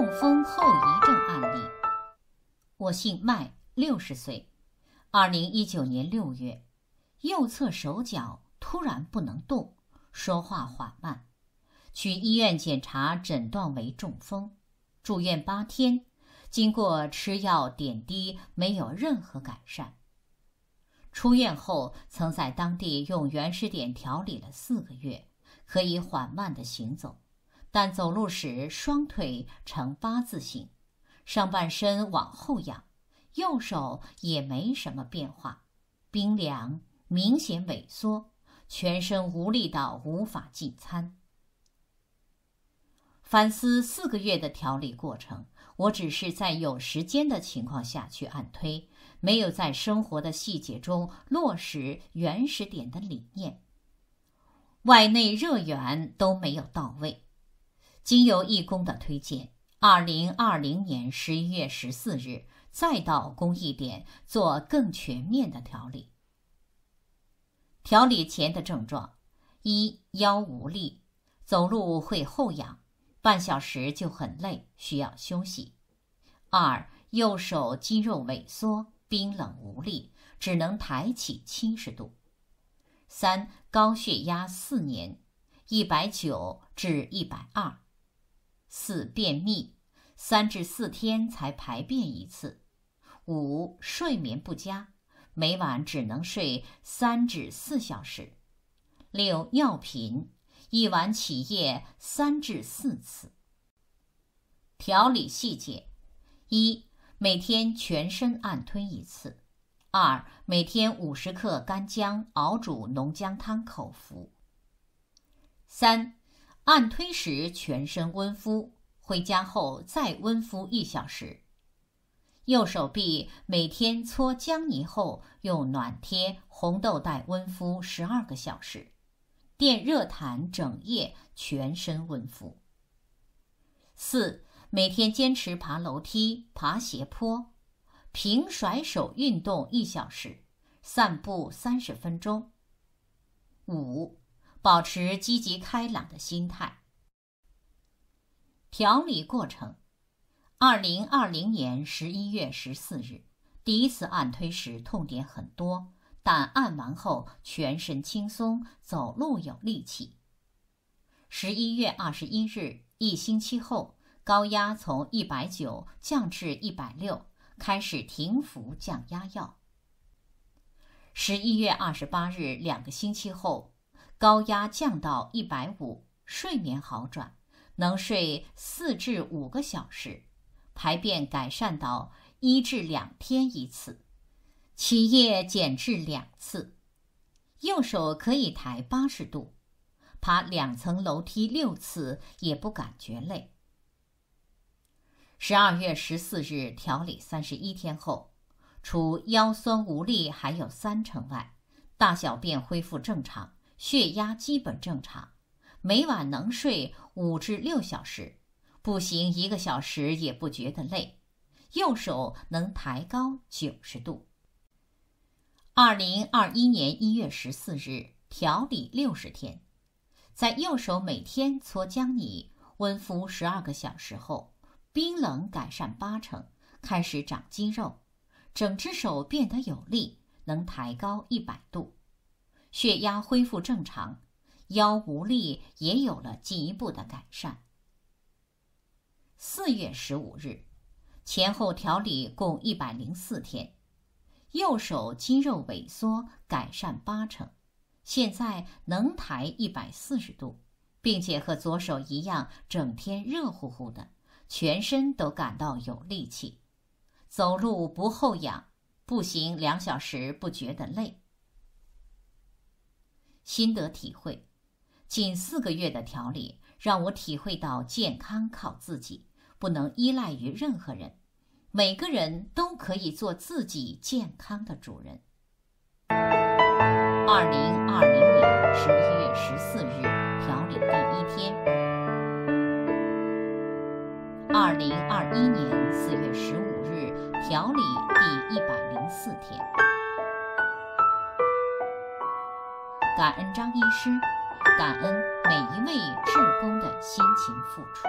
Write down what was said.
中风后遗症案例。我姓麦，六十岁，二零一九年六月，右侧手脚突然不能动，说话缓慢，去医院检查，诊断为中风，住院八天，经过吃药点滴，没有任何改善。出院后，曾在当地用原始点调理了四个月，可以缓慢的行走，但走路时双腿呈八字形。上半身往后仰，右手也没什么变化，冰凉，明显萎缩，全身无力到无法进餐。反思四个月的调理过程，我只是在有时间的情况下去按推，没有在生活的细节中落实原始点的理念，外内热源都没有到位。经由义工的推荐。二零二零年十一月十四日，再到公益点做更全面的调理。调理前的症状：一、腰无力，走路会后仰，半小时就很累，需要休息；二、右手肌肉萎缩，冰冷无力，只能抬起七十度；三、高血压四年，一百九至一百二。四便秘，三至四天才排便一次。五睡眠不佳，每晚只能睡三至四小时。六尿频，一晚起夜三至四次。调理细节：一每天全身按推一次。二每天五十克干姜熬煮浓姜汤口服。三。按推时全身温敷，回家后再温敷一小时。右手臂每天搓姜泥后用暖贴红豆袋温敷十二个小时，垫热毯整夜全身温敷。四每天坚持爬楼梯、爬斜坡，平甩手运动一小时，散步三十分钟。五。保持积极开朗的心态。调理过程：二零二零年十一月十四日，第一次按推时痛点很多，但按完后全身轻松，走路有力气。十一月二十一日，一星期后，高压从一百九降至一百六，开始停服降压药。十一月二十八日，两个星期后。高压降到一百五，睡眠好转，能睡四至五个小时，排便改善到一至两天一次，起夜减至两次，右手可以抬八十度，爬两层楼梯六次也不感觉累。十二月十四日调理三十一天后，除腰酸无力还有三成外，大小便恢复正常。血压基本正常，每晚能睡五至六小时，步行一个小时也不觉得累，右手能抬高九十度。二零二一年一月十四日调理六十天，在右手每天搓姜泥温敷十二个小时后，冰冷改善八成，开始长肌肉，整只手变得有力，能抬高一百度。血压恢复正常，腰无力也有了进一步的改善。四月十五日，前后调理共一百零四天，右手肌肉萎缩改善八成，现在能抬一百四十度，并且和左手一样整天热乎乎的，全身都感到有力气，走路不后仰，步行两小时不觉得累。心得体会：近四个月的调理，让我体会到健康靠自己，不能依赖于任何人。每个人都可以做自己健康的主人。二零二零年十一月十四日调理第一天。二零二一年四月十五日调理第一百零四天。感恩张医师，感恩每一位志工的辛勤付出。